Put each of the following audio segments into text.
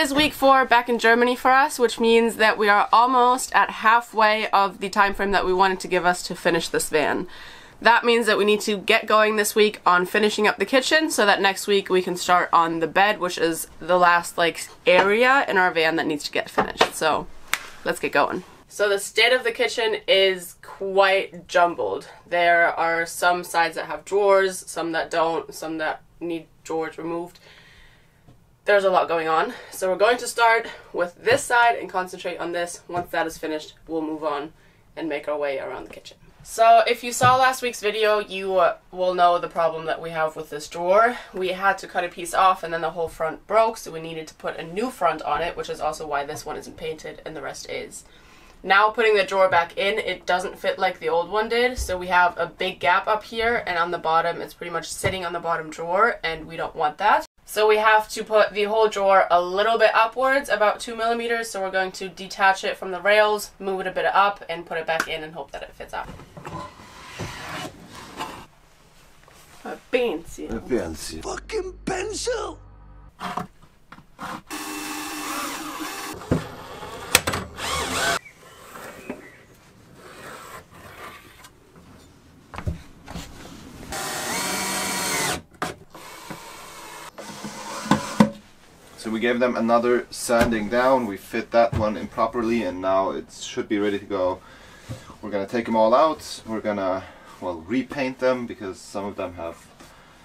is week four back in Germany for us, which means that we are almost at halfway of the time frame that we wanted to give us to finish this van. That means that we need to get going this week on finishing up the kitchen so that next week we can start on the bed, which is the last like area in our van that needs to get finished. So let's get going. So the state of the kitchen is quite jumbled. There are some sides that have drawers, some that don't, some that need drawers removed there's a lot going on. So we're going to start with this side and concentrate on this. Once that is finished, we'll move on and make our way around the kitchen. So if you saw last week's video, you uh, will know the problem that we have with this drawer. We had to cut a piece off and then the whole front broke, so we needed to put a new front on it, which is also why this one isn't painted and the rest is. Now putting the drawer back in, it doesn't fit like the old one did, so we have a big gap up here, and on the bottom, it's pretty much sitting on the bottom drawer, and we don't want that. So we have to put the whole drawer a little bit upwards, about 2 millimeters. So we're going to detach it from the rails, move it a bit up, and put it back in and hope that it fits up. A pencil. A pencil. Fucking pencil! We gave them another sanding down, we fit that one improperly and now it should be ready to go. We're gonna take them all out, we're gonna, well, repaint them because some of them have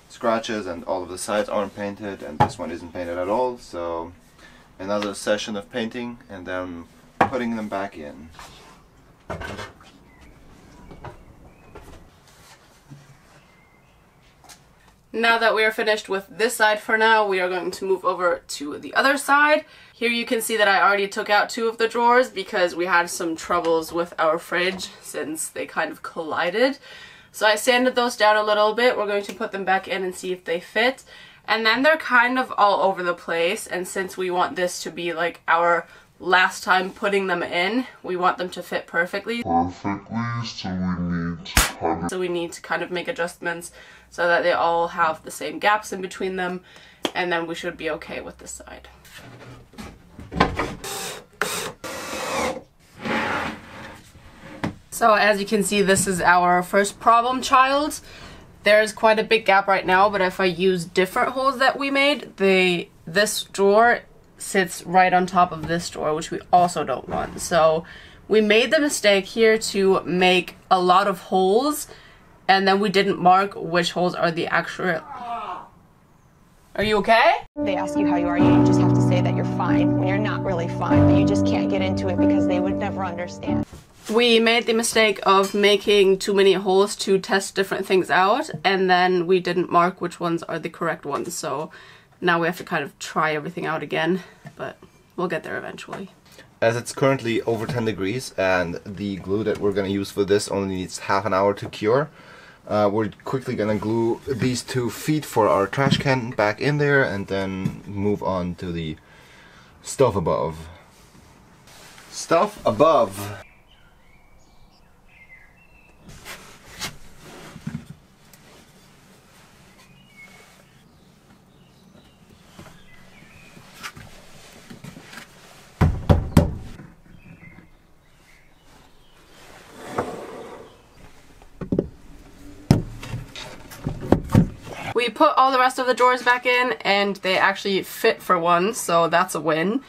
scratches and all of the sides aren't painted and this one isn't painted at all. So another session of painting and then putting them back in. Now that we are finished with this side for now, we are going to move over to the other side. Here you can see that I already took out two of the drawers because we had some troubles with our fridge since they kind of collided. So I sanded those down a little bit. We're going to put them back in and see if they fit. And then they're kind of all over the place and since we want this to be like our last time putting them in, we want them to fit perfectly. Perfectly, so we need to kind of So we need to kind of make adjustments so that they all have the same gaps in between them and then we should be okay with this side. So as you can see this is our first problem child. There's quite a big gap right now but if I use different holes that we made, the this drawer sits right on top of this drawer which we also don't want. So we made the mistake here to make a lot of holes and then we didn't mark which holes are the actual are you okay? They ask you how you are, you just have to say that you're fine when you're not really fine, but you just can't get into it because they would never understand. We made the mistake of making too many holes to test different things out, and then we didn't mark which ones are the correct ones, so now we have to kind of try everything out again, but we'll get there eventually. As it's currently over 10 degrees and the glue that we're gonna use for this only needs half an hour to cure, uh, we're quickly gonna glue these two feet for our trash can back in there and then move on to the stuff above. Stuff above. We put all the rest of the drawers back in and they actually fit for one, so that's a win.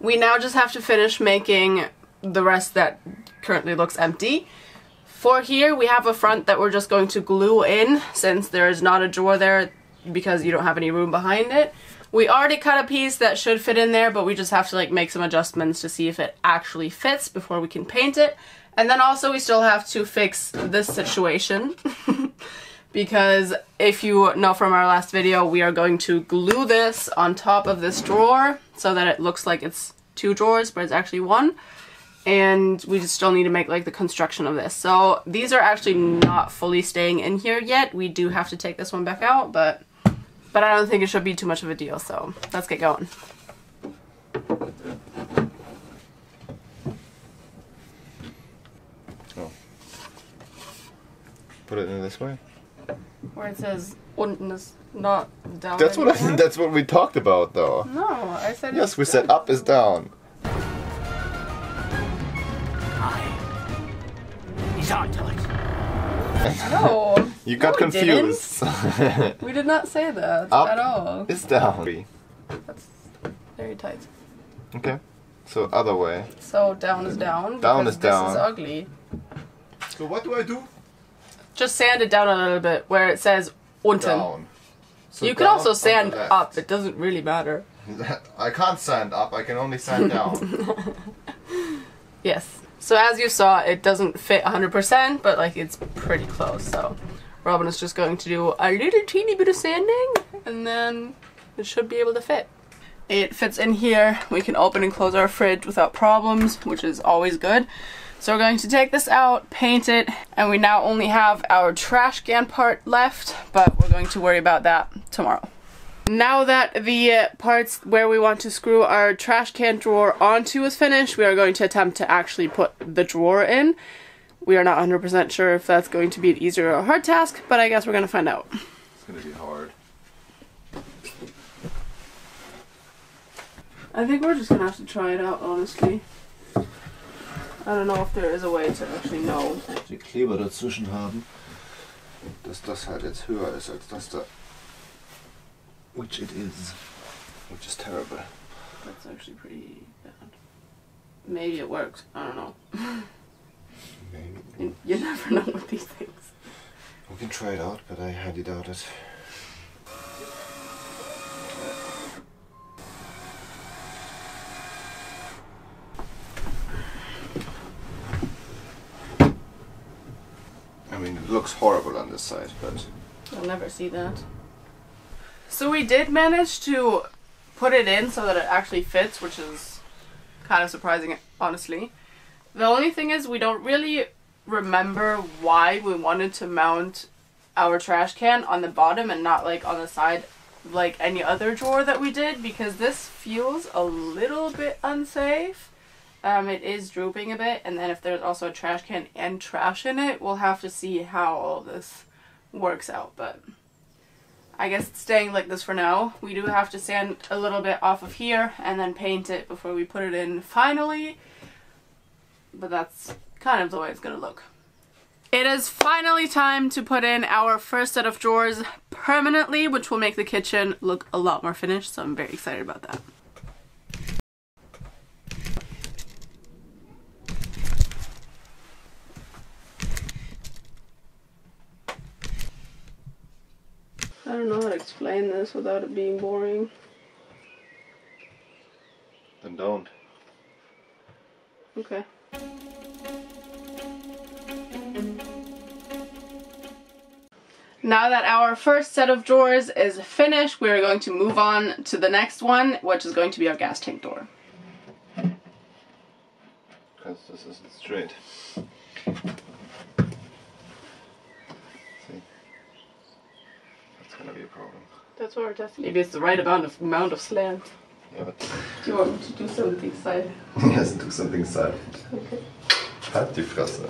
We now just have to finish making the rest that currently looks empty. For here, we have a front that we're just going to glue in since there is not a drawer there because you don't have any room behind it. We already cut a piece that should fit in there, but we just have to like make some adjustments to see if it actually fits before we can paint it. And then also we still have to fix this situation. because if you know from our last video, we are going to glue this on top of this drawer so that it looks like it's two drawers, but it's actually one. And we just still need to make like the construction of this. So these are actually not fully staying in here yet. We do have to take this one back out, but but I don't think it should be too much of a deal. So let's get going. Oh. Put it in this way. Where it says unten is not down. That's what I, that's what we talked about though. No, I said. Yes, we said up is down. He's on to it. No, You got No, we didn't. confused. we did not say that Up. at all. it's down. That's very tight. Okay. So other way. So down is down. Down because is this down. is ugly. So what do I do? Just sand it down a little bit where it says unten. Down. So You can also sand left. up. It doesn't really matter. I can't sand up. I can only sand down. Yes. So as you saw, it doesn't fit 100%, but like it's pretty close. So Robin is just going to do a little teeny bit of sanding, and then it should be able to fit. It fits in here. We can open and close our fridge without problems, which is always good. So we're going to take this out, paint it, and we now only have our trash can part left, but we're going to worry about that tomorrow. Now that the uh, parts where we want to screw our trash can drawer onto is finished, we are going to attempt to actually put the drawer in. We are not 100% sure if that's going to be an easier or a hard task, but I guess we're going to find out. it's gonna be hard. I think we're just going to have to try it out, honestly. I don't know if there is a way to actually know. Die Kleber dazwischen haben, dass das halt jetzt höher ist als das da. Which it is. Which is terrible. That's actually pretty bad. Maybe it works. I don't know. Maybe. You, never know with these things. We can try it out, but I highly doubt it. Mean, it looks horrible on this side, but You'll never see that. So we did manage to put it in so that it actually fits, which is kind of surprising, honestly. The only thing is, we don't really remember why we wanted to mount our trash can on the bottom and not like on the side like any other drawer that we did because this feels a little bit unsafe. Um, it is drooping a bit, and then if there's also a trash can and trash in it, we'll have to see how all this works out. But I guess it's staying like this for now. We do have to sand a little bit off of here and then paint it before we put it in finally. But that's kind of the way it's gonna look. It is finally time to put in our first set of drawers permanently, which will make the kitchen look a lot more finished, so I'm very excited about that. Don't know how to explain this without it being boring. then don't. Okay. Now that our first set of drawers is finished, we are going to move on to the next one, which is going to be our gas tank door. Because this isn't straight. See? That's gonna be a problem. That's what we're testing. Maybe it's the right amount of amount of slant. Yeah, but Do you want me to do something side? yes, do something silent. Okay. Halt die Fresse.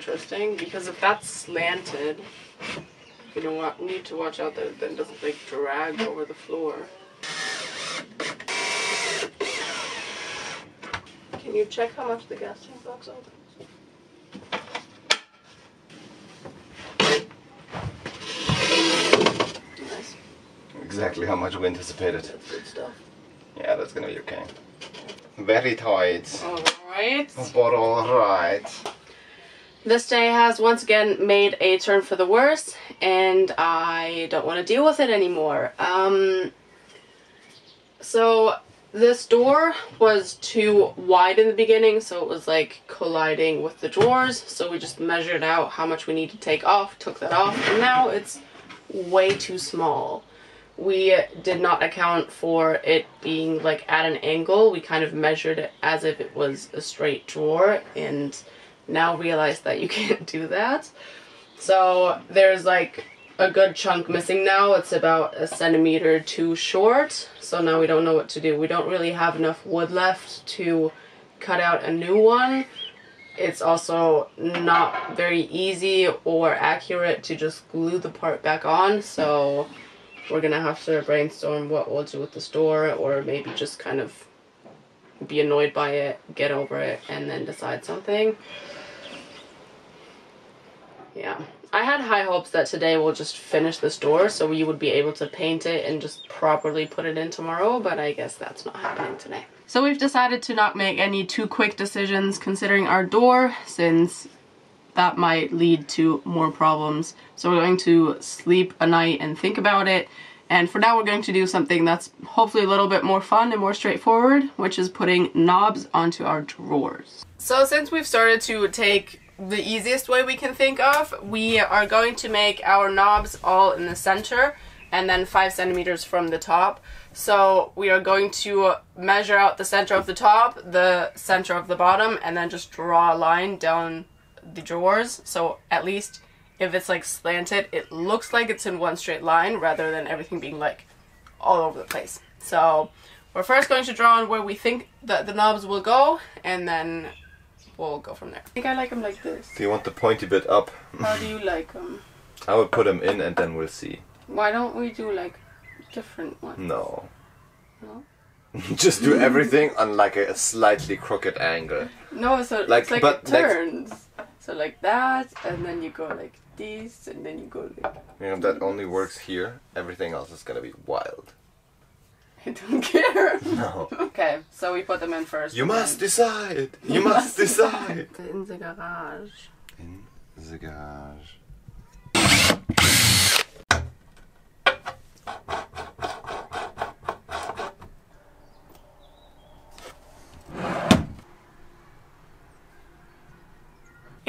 Interesting because if that's slanted, you don't want, need to watch out that it then doesn't like drag over the floor. Can you check how much the gas tank box opens? Nice. Exactly how much we anticipated. That's good stuff. Yeah, that's gonna be okay. Very tight. Alright. But alright. This day has once again made a turn for the worse, and I don't want to deal with it anymore. Um, so, this door was too wide in the beginning, so it was like colliding with the drawers. So, we just measured out how much we need to take off, took that off, and now it's way too small. we did not account for it being like at an angle. We kind of measured it as if it was a straight drawer and now realize that you can't do that. So there's like a good chunk missing now. It's about a centimeter too short. So now we don't know what to do. We don't really have enough wood left to cut out a new one. It's also not very easy or accurate to just glue the part back on. So we're gonna have to brainstorm what we'll do with the store or maybe just kind of be annoyed by it, get over it, and then decide something. Yeah. I had high hopes that today we'll just finish this door so we would be able to paint it and just properly put it in tomorrow, but I guess that's not happening today. So we've decided to not make any too quick decisions considering our door since that might lead to more problems. So we're going to sleep a night and think about it. And for now we're going to do something that's hopefully a little bit more fun and more straightforward, which is putting knobs onto our drawers. So since we've started to take the easiest way we can think of, we are going to make our knobs all in the center and then five centimeters from the top. So we are going to measure out the center of the top, the center of the bottom, and then just draw a line down the drawers. So at least if it's like slanted, it looks like it's in one straight line rather than everything being like all over the place. So we're first going to draw on where we think that the knobs will go and then we'll go from there. I think I like them like this. Do you want the pointy bit up? How do you like them? I would put them in and then we'll see. Why don't we do like different ones? No. No? Just do everything on like a slightly crooked angle. No, so Like, it's like but it like- turns. So like that, and then you go like this, and then you go like. You know, that only works here. Everything else is gonna be wild. I don't care. No. Okay, so we put them in first. You must decide. You must decide. In the garage. In the garage.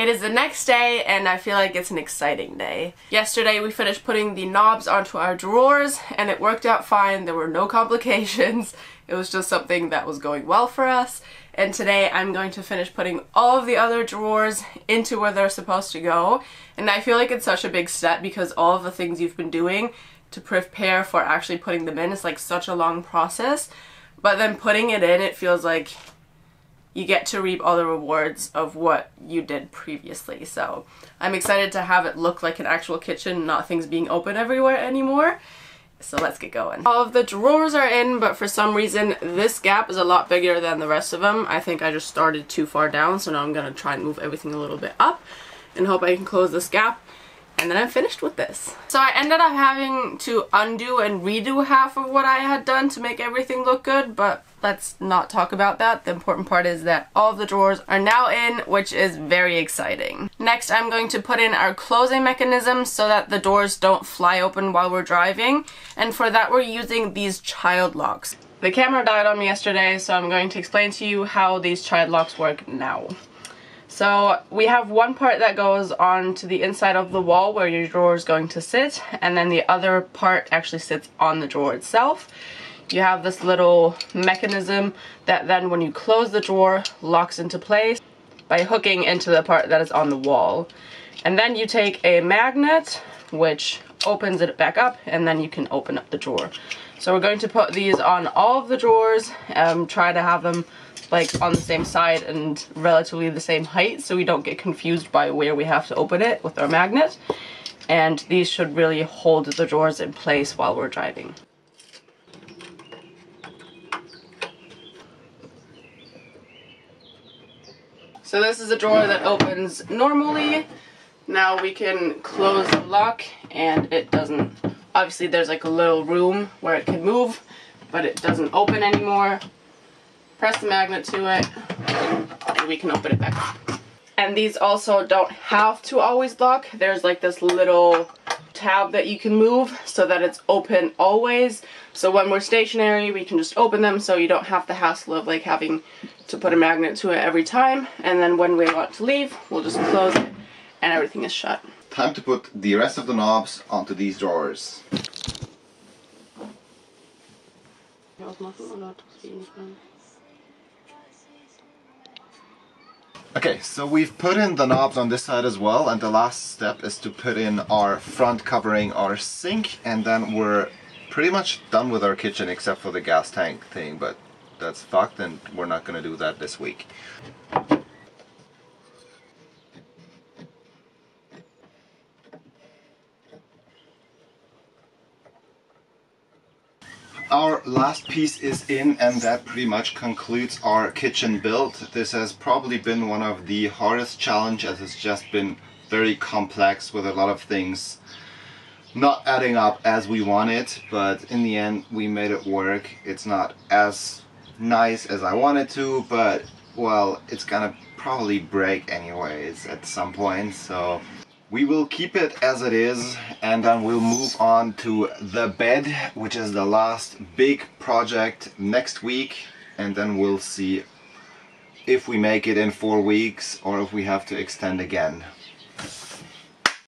It is the next day, and I feel like it's an exciting day. Yesterday, we finished putting the knobs onto our drawers, and it worked out fine. There were no complications. It was just something that was going well for us. And today, I'm going to finish putting all of the other drawers into where they're supposed to go. And I feel like it's such a big step because all of the things you've been doing to prepare for actually putting them in is like such a long process. But then putting it in, it feels like you get to reap all the rewards of what you did previously. So I'm excited to have it look like an actual kitchen, not things being open everywhere anymore. So let's get going. All of the drawers are in, but for some reason this gap is a lot bigger than the rest of them. I think I just started too far down, so now I'm gonna try and move everything a little bit up and hope I can close this gap. And then I'm finished with this. So I ended up having to undo and redo half of what I had done to make everything look good, but let's not talk about that. The important part is that all of the drawers are now in, which is very exciting. Next, I'm going to put in our closing mechanism so that the doors don't fly open while we're driving. And for that, we're using these child locks. The camera died on me yesterday, so I'm going to explain to you how these child locks work now. So we have one part that goes on to the inside of the wall where your drawer is going to sit, and then the other part actually sits on the drawer itself. You have this little mechanism that then when you close the drawer locks into place by hooking into the part that is on the wall. And then you take a magnet which opens it back up and then you can open up the drawer. So we're going to put these on all of the drawers, um, try to have them like on the same side and relatively the same height so we don't get confused by where we have to open it with our magnet. And these should really hold the drawers in place while we're driving. So this is a drawer that opens normally. Now we can close the lock and it doesn't, obviously there's like a little room where it can move, but it doesn't open anymore. Press the magnet to it and we can open it back up. And these also don't have to always lock. There's like this little tab that you can move so that it's open always. So when we're stationary, we can just open them so you don't have the hassle of like having to put a magnet to it every time. And then when we want to leave, we'll just close it and everything is shut. Time to put the rest of the knobs onto these drawers. Okay, so we've put in the knobs on this side as well, and the last step is to put in our front covering our sink, and then we're pretty much done with our kitchen except for the gas tank thing, but that's fucked and we're not gonna do that this week. Our last piece is in and that pretty much concludes our kitchen build. This has probably been one of the hardest challenges. It's just been very complex with a lot of things not adding up as we wanted, but in the end we made it work. It's not as nice as I wanted to, but well, it's gonna probably break anyways at some point, so we will keep it as it is and then we'll move on to the bed, which is the last big project next week, and then we'll see if we make it in four weeks or if we have to extend again.